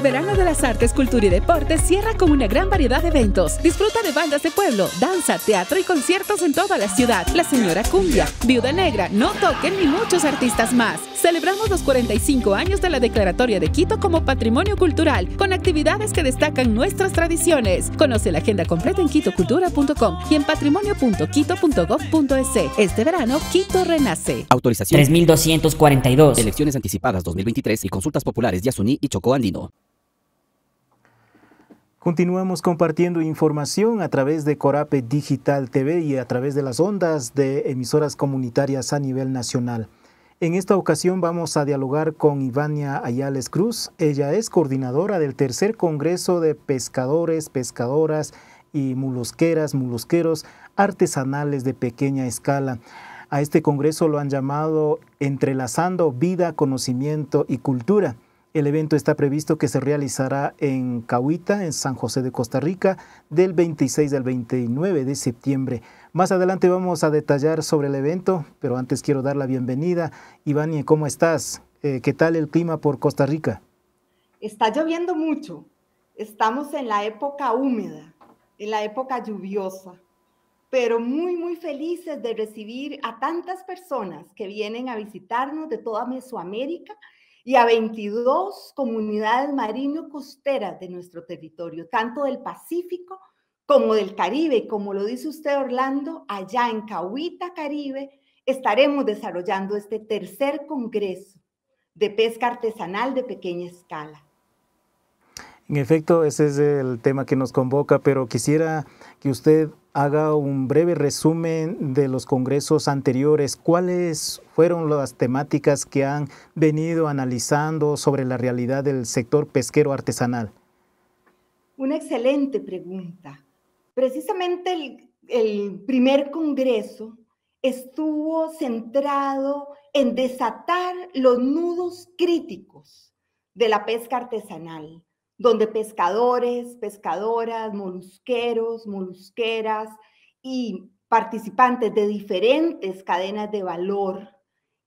El verano de las artes, cultura y deportes cierra con una gran variedad de eventos. Disfruta de bandas de pueblo, danza, teatro y conciertos en toda la ciudad. La Señora Cumbia, Viuda Negra, No Toquen y muchos artistas más. Celebramos los 45 años de la Declaratoria de Quito como Patrimonio Cultural, con actividades que destacan nuestras tradiciones. Conoce la agenda completa en quitocultura.com y en patrimonio.quito.gov.es. Este verano, Quito renace. Autorización 3242. Elecciones anticipadas 2023 y consultas populares Yasuní y Chocó Andino. Continuamos compartiendo información a través de Corape Digital TV y a través de las ondas de emisoras comunitarias a nivel nacional. En esta ocasión vamos a dialogar con Ivania Ayales Cruz. Ella es coordinadora del tercer Congreso de Pescadores, Pescadoras y Mulusqueras, Mulusqueros Artesanales de Pequeña Escala. A este Congreso lo han llamado Entrelazando Vida, Conocimiento y Cultura. El evento está previsto que se realizará en Cahuita, en San José de Costa Rica, del 26 al 29 de septiembre. Más adelante vamos a detallar sobre el evento, pero antes quiero dar la bienvenida. Ivani, ¿cómo estás? Eh, ¿Qué tal el clima por Costa Rica? Está lloviendo mucho. Estamos en la época húmeda, en la época lluviosa, pero muy, muy felices de recibir a tantas personas que vienen a visitarnos de toda Mesoamérica y a 22 comunidades marino-costeras de nuestro territorio, tanto del Pacífico como del Caribe. Como lo dice usted, Orlando, allá en Cahuita, Caribe, estaremos desarrollando este tercer congreso de pesca artesanal de pequeña escala. En efecto, ese es el tema que nos convoca, pero quisiera que usted haga un breve resumen de los congresos anteriores. ¿Cuáles fueron las temáticas que han venido analizando sobre la realidad del sector pesquero artesanal? Una excelente pregunta. Precisamente el, primer congreso estuvo centrado en desatar los nudos críticos de la pesca artesanal donde pescadores, pescadoras, molusqueros, molusqueras y participantes de diferentes cadenas de valor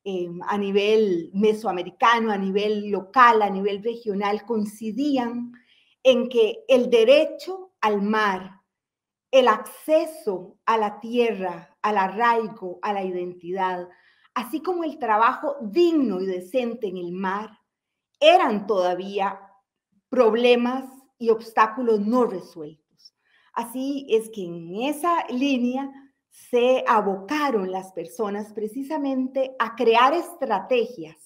eh, a nivel mesoamericano, a nivel local, a nivel regional, coincidían en que el derecho al mar, el acceso a la tierra, al arraigo, a la identidad, así como el trabajo digno y decente en el mar, eran todavía problemas y obstáculos no resueltos. Así es que en esa línea se abocaron las personas precisamente a crear estrategias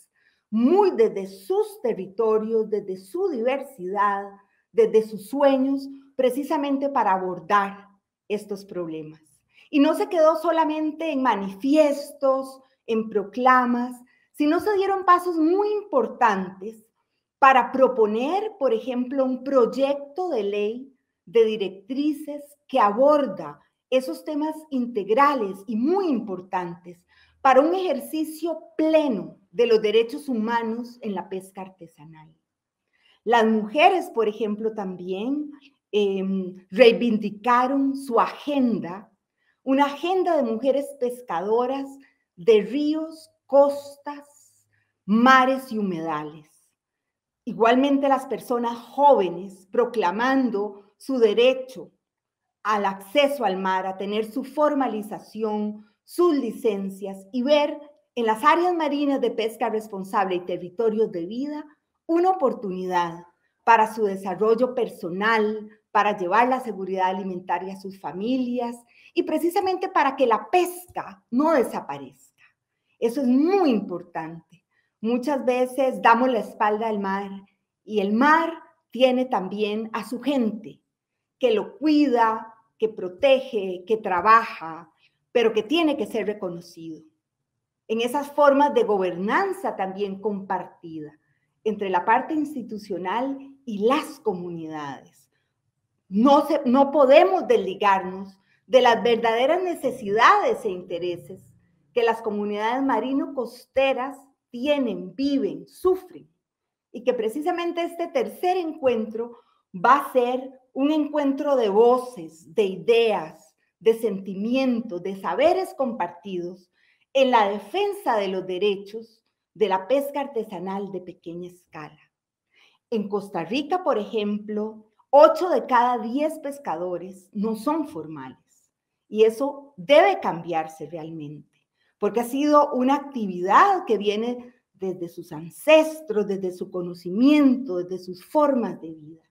muy desde sus territorios, desde su diversidad, desde sus sueños, precisamente para abordar estos problemas. Y no se quedó solamente en manifiestos, en proclamas, sino se dieron pasos muy importantes para proponer, por ejemplo, un proyecto de ley de directrices que aborda esos temas integrales y muy importantes para un ejercicio pleno de los derechos humanos en la pesca artesanal. Las mujeres, por ejemplo, también em, reivindicaron su agenda, una agenda de mujeres pescadoras de ríos, costas, mares y humedales Igualmente las personas jóvenes proclamando su derecho al acceso al mar, a tener su formalización, sus licencias y ver en las áreas marinas de pesca responsable y territorios de vida una oportunidad para su desarrollo personal, para llevar la seguridad alimentaria a sus familias y precisamente para que la pesca no desaparezca. Eso es muy importante. Muchas veces damos la espalda al mar y el mar tiene también a su gente que lo cuida, que protege, que trabaja, pero que tiene que ser reconocido. En esas formas de gobernanza también compartida entre la parte institucional y las comunidades. No, no podemos desligarnos de las verdaderas necesidades e intereses que las comunidades marino-costeras tienen, viven, sufren. Y que precisamente este tercer encuentro va a ser un encuentro de voces, de ideas, de sentimientos, de saberes compartidos en la defensa de los derechos de la pesca artesanal de pequeña escala. En Costa Rica, por ejemplo, 8 de cada 10 pescadores no son formales y eso debe cambiarse realmente, porque ha sido una actividad que viene desde sus ancestros, desde su conocimiento, desde sus formas de vida.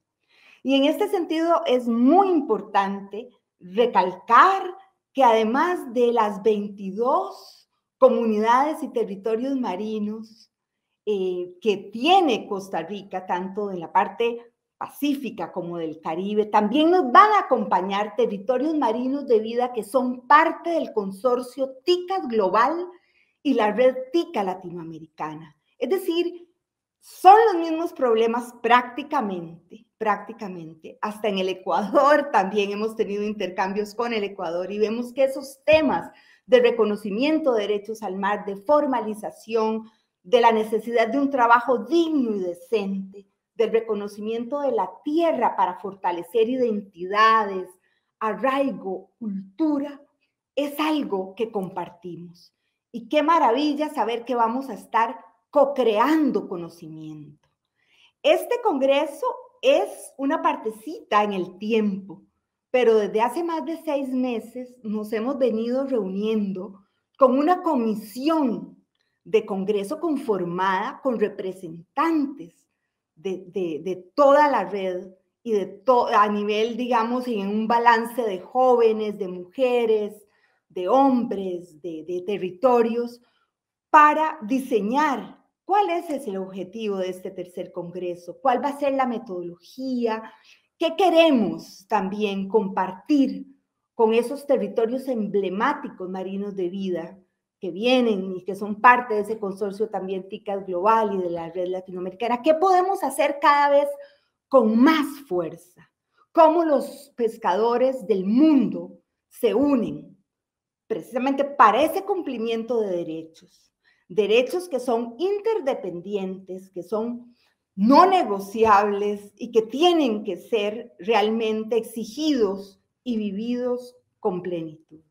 Y en este sentido es muy importante recalcar que además de las 22 comunidades y territorios marinos eh, que tiene Costa Rica, tanto en la parte pacífica como del Caribe, también nos van a acompañar territorios marinos de vida que son parte del consorcio TICAS Global y la red TICA latinoamericana. Es decir, son los mismos problemas prácticamente, prácticamente. Hasta en el Ecuador también hemos tenido intercambios con el Ecuador y vemos que esos temas de reconocimiento de derechos al mar, de formalización, de la necesidad de un trabajo digno y decente, del reconocimiento de la tierra para fortalecer identidades, arraigo, cultura, es algo que compartimos. Y qué maravilla saber que vamos a estar co-creando conocimiento. Este congreso es una partecita en el tiempo, pero desde hace más de seis meses nos hemos venido reuniendo con una comisión de congreso conformada con representantes de, de, toda la red y de todo a nivel, digamos, en un balance de jóvenes, de mujeres, de hombres, de, territorios, para diseñar cuál es el objetivo de este tercer congreso, cuál va a ser la metodología, qué queremos también compartir con esos territorios emblemáticos marinos de vida que vienen y que son parte de ese consorcio también TICAS Global y de la red latinoamericana. ¿Qué podemos hacer cada vez con más fuerza? ¿Cómo los pescadores del mundo se unen precisamente para ese cumplimiento de derechos, derechos que son interdependientes, que son no negociables y que tienen que ser realmente exigidos y vividos con plenitud.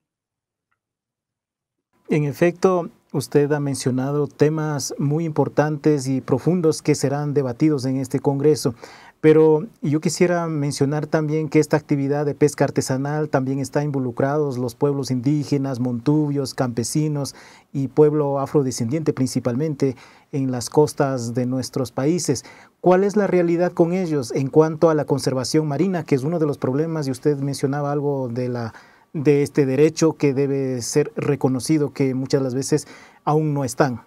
En efecto, usted ha mencionado temas muy importantes y profundos que serán debatidos en este Congreso. Pero yo quisiera mencionar también que esta actividad de pesca artesanal también está involucrados los pueblos indígenas, montubios, campesinos y pueblo afrodescendiente principalmente en las costas de nuestros países. ¿Cuál es la realidad con ellos en cuanto a la conservación marina, que es uno de los problemas y usted mencionaba algo de la de este derecho que debe ser reconocido que muchas las veces aún no están?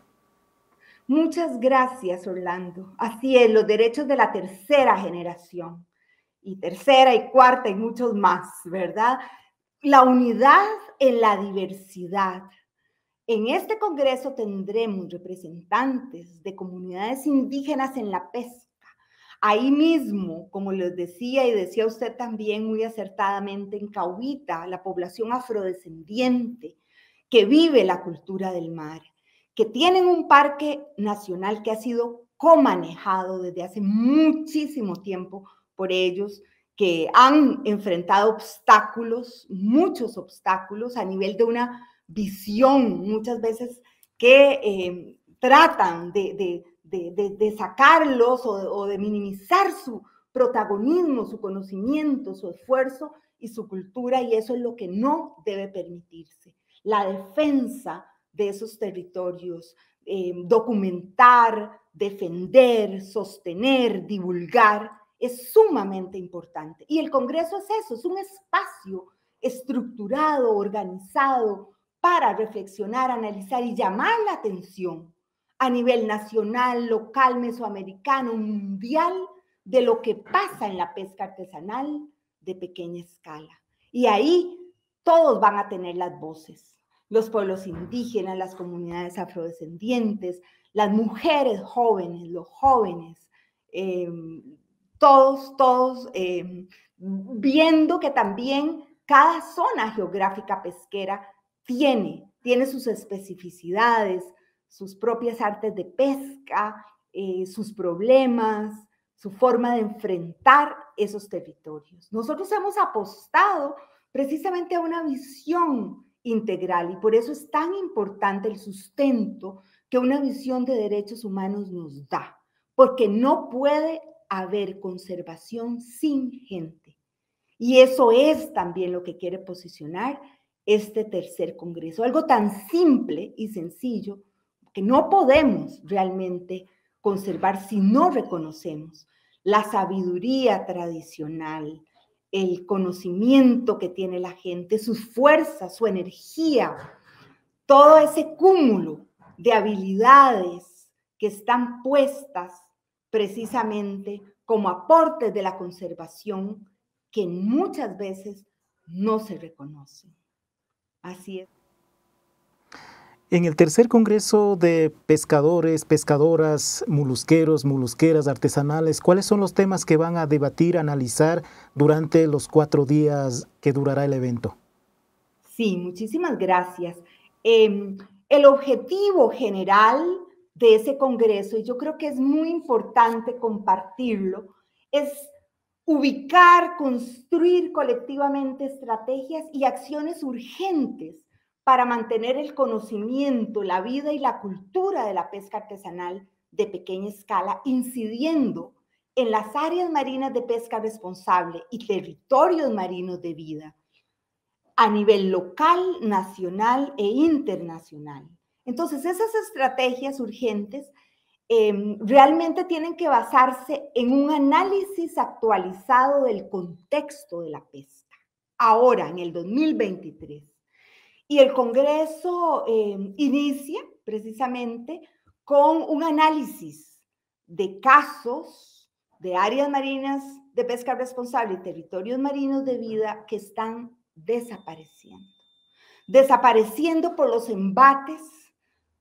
Muchas gracias, Orlando. Así es, los derechos de la tercera generación y tercera y cuarta y muchos más, ¿verdad? La unidad en la diversidad. En este Congreso tendremos representantes de comunidades indígenas en la pesca. Ahí mismo, como les decía y decía usted también muy acertadamente, en Cahuita, la población afrodescendiente que vive la cultura del mar que tienen un parque nacional que ha sido comanejado desde hace muchísimo tiempo por ellos, que han enfrentado obstáculos, muchos obstáculos a nivel de una visión, muchas veces que eh, tratan de, sacarlos o de minimizar su protagonismo, su conocimiento, su esfuerzo y su cultura, y eso es lo que no debe permitirse. La defensa de esos territorios, eh, documentar, defender, sostener, divulgar, es sumamente importante. Y el Congreso es eso, es un espacio estructurado, organizado para reflexionar, analizar y llamar la atención a nivel nacional, local, mesoamericano, mundial, de lo que pasa en la pesca artesanal de pequeña escala. Y ahí todos van a tener las voces los pueblos indígenas, las comunidades afrodescendientes, las mujeres jóvenes, los jóvenes, em, todos, todos em, viendo que también cada zona geográfica pesquera tiene, tiene sus especificidades, sus propias artes de pesca, eh, sus problemas, su forma de enfrentar esos territorios. Nosotros hemos apostado precisamente a una visión integral y por eso es tan importante el sustento que una visión de derechos humanos nos da, porque no puede haber conservación sin gente. Y eso es también lo que quiere posicionar este tercer Congreso. Algo tan simple y sencillo que no podemos realmente conservar si no reconocemos la sabiduría tradicional, el conocimiento que tiene la gente, sus fuerzas, su energía, todo ese cúmulo de habilidades que están puestas precisamente como aportes de la conservación que muchas veces no se reconocen. Así es. En el tercer Congreso de Pescadores, Pescadoras, Mulusqueros, Mulusqueras Artesanales, ¿cuáles son los temas que van a debatir, analizar durante los cuatro días que durará el evento? Sí, muchísimas gracias. Em, el objetivo general de ese Congreso, y yo creo que es muy importante compartirlo, es ubicar, construir colectivamente estrategias y acciones urgentes para mantener el conocimiento, la vida y la cultura de la pesca artesanal de pequeña escala, incidiendo en las áreas marinas de pesca responsable y territorios marinos de vida a nivel local, nacional e internacional. Entonces, esas estrategias urgentes em, realmente tienen que basarse en un análisis actualizado del contexto de la pesca, ahora en el 2023 y el Congreso em, inicia precisamente con un análisis de casos de áreas marinas de pesca responsable y territorios marinos de vida que están desapareciendo. Desapareciendo por los embates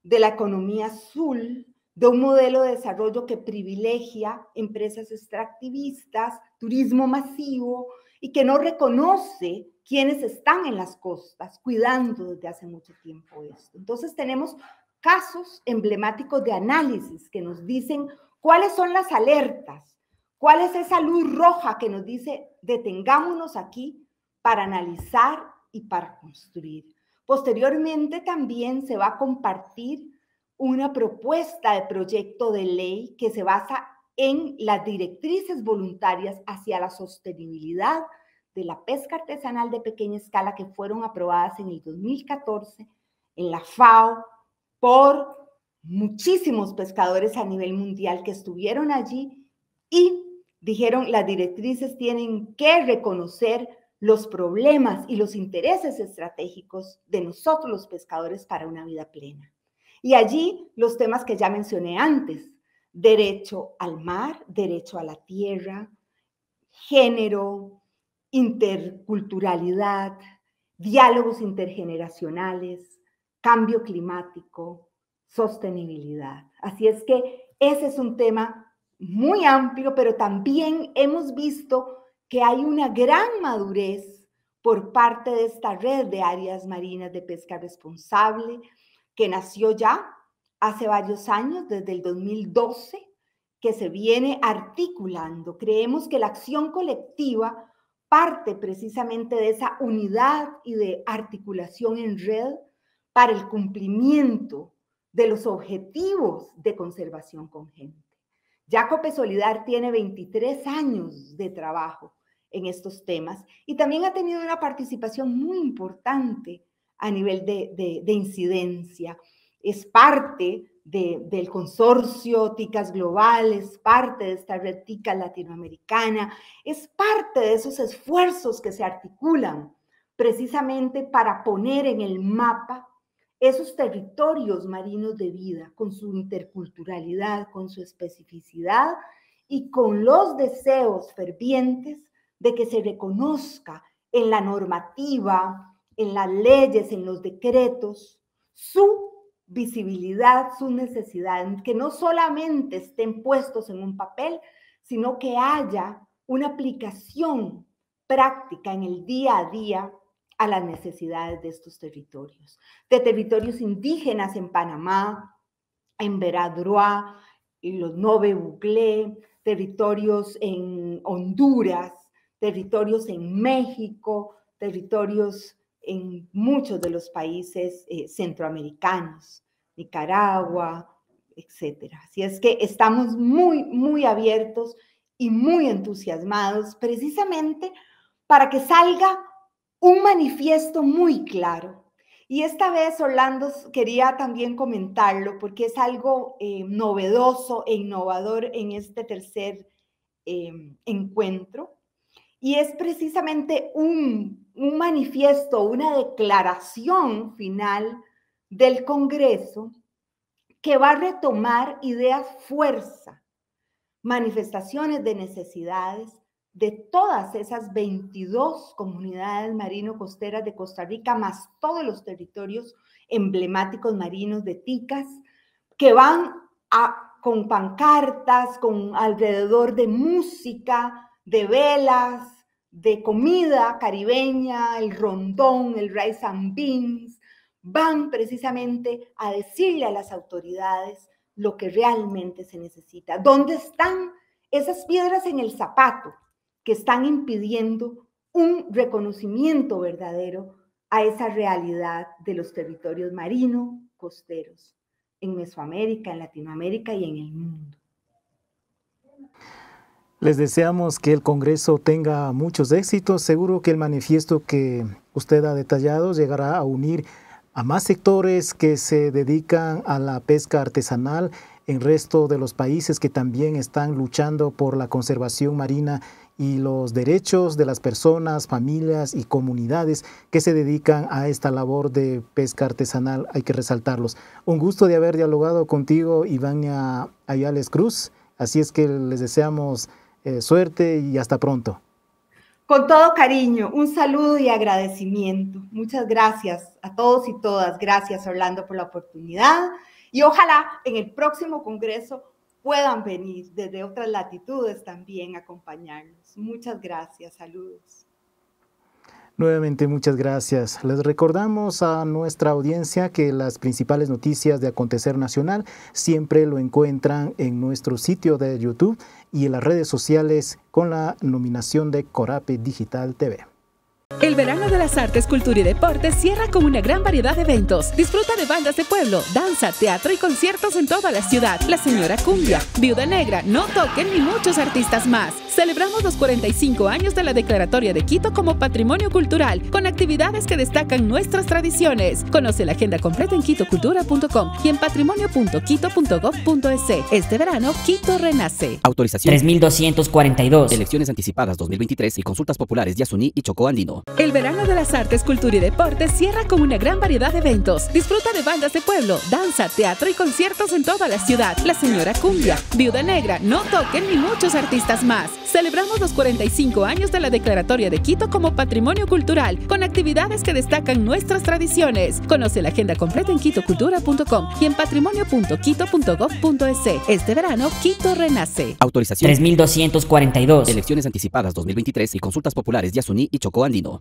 de la economía azul, de un modelo de desarrollo que privilegia empresas extractivistas, turismo masivo y que no reconoce quienes están en las costas cuidando desde hace mucho tiempo esto. Entonces tenemos casos emblemáticos de análisis que nos dicen cuáles son las alertas, cuál es esa luz roja que nos dice detengámonos aquí para analizar y para construir. Posteriormente también se va a compartir una propuesta de proyecto de ley que se basa en las directrices voluntarias hacia la sostenibilidad de la pesca artesanal de pequeña escala que fueron aprobadas en el 2014 en la FAO por muchísimos pescadores a nivel mundial que estuvieron allí y dijeron las directrices tienen que reconocer los problemas y los intereses estratégicos de nosotros los pescadores para una vida plena. Y allí los temas que ya mencioné antes, derecho al mar, derecho a la tierra, género, interculturalidad, diálogos intergeneracionales, cambio climático, sostenibilidad. Así es que ese es un tema muy amplio, pero también hemos visto que hay una gran madurez por parte de esta red de áreas marinas de pesca responsable que nació ya hace varios años, desde el 2012, que se viene articulando. Creemos que la acción colectiva parte precisamente de esa unidad y de articulación en red para el cumplimiento de los objetivos de conservación con gente. Jacope Solidar tiene 23 años de trabajo en estos temas y también ha tenido una participación muy importante a nivel de incidencia. Es parte del consorcio TICAS Global, es parte de esta red TICAS latinoamericana, es parte de esos esfuerzos que se articulan precisamente para poner en el mapa esos territorios marinos de vida con su interculturalidad, con su especificidad y con los deseos fervientes de que se reconozca en la normativa, en las leyes, en los decretos, su visibilidad sus necesidades, que no solamente estén puestos en un papel, sino que haya una aplicación práctica en el día a día a las necesidades de estos territorios, de territorios indígenas en Panamá, en Veradroa, y los Nove Bucle, territorios en Honduras, territorios en México, territorios en muchos de los países eh, centroamericanos, Nicaragua, etcétera. Así es que estamos muy, muy abiertos y muy entusiasmados precisamente para que salga un manifiesto muy claro. Y esta vez, Orlando, quería también comentarlo porque es algo eh, novedoso e innovador en este tercer eh, encuentro. Y es precisamente un, un manifiesto, una declaración final del Congreso que va a retomar ideas fuerza, manifestaciones de necesidades de todas esas 22 comunidades marino-costeras de Costa Rica, más todos los territorios emblemáticos marinos de Ticas, que van a, con pancartas, con alrededor de música, de velas, de comida caribeña, el rondón, el rice and beans, van precisamente a decirle a las autoridades lo que realmente se necesita. ¿Dónde están esas piedras en el zapato que están impidiendo un reconocimiento verdadero a esa realidad de los territorios marino costeros en Mesoamérica, en Latinoamérica y en el mundo? Les deseamos que el Congreso tenga muchos éxitos. Seguro que el manifiesto que usted ha detallado llegará a unir a más sectores que se dedican a la pesca artesanal en resto de los países que también están luchando por la conservación marina y los derechos de las personas, familias y comunidades que se dedican a esta labor de pesca artesanal. Hay que resaltarlos. Un gusto de haber dialogado contigo, Ivania Ayales Cruz. Así es que les deseamos eh, suerte y hasta pronto. Con todo cariño, un saludo y agradecimiento. Muchas gracias a todos y todas. Gracias, Orlando, por la oportunidad. Y ojalá en el próximo Congreso puedan venir desde otras latitudes también a acompañarnos. Muchas gracias. Saludos. Nuevamente muchas gracias. Les recordamos a nuestra audiencia que las principales noticias de acontecer nacional siempre lo encuentran en nuestro sitio de YouTube y en las redes sociales con la nominación de Corape Digital TV. El verano de las artes, cultura y deporte cierra con una gran variedad de eventos. Disfruta de bandas de pueblo, danza, teatro y conciertos en toda la ciudad. La Señora Cumbia, Viuda Negra, No Toquen y muchos artistas más. Celebramos los 45 años de la Declaratoria de Quito como Patrimonio Cultural, con actividades que destacan nuestras tradiciones. Conoce la agenda completa en quitocultura.com y en patrimonio.quito.gov.es. Este verano, Quito renace. Autorización 3242. Elecciones anticipadas 2023 y consultas populares de Asuní y Chocó Andino. El verano de las artes, cultura y deporte cierra con una gran variedad de eventos. Disfruta de bandas de pueblo, danza, teatro y conciertos en toda la ciudad. La Señora Cumbia, Viuda Negra, No Toquen y muchos artistas más. Celebramos los 45 años de la Declaratoria de Quito como Patrimonio Cultural, con actividades que destacan nuestras tradiciones. Conoce la agenda completa en quitocultura.com y en patrimonio.quito.gov.es. Este verano, Quito renace. Autorización 3242. Elecciones anticipadas 2023 y consultas populares de Asuní y Chocó Andino.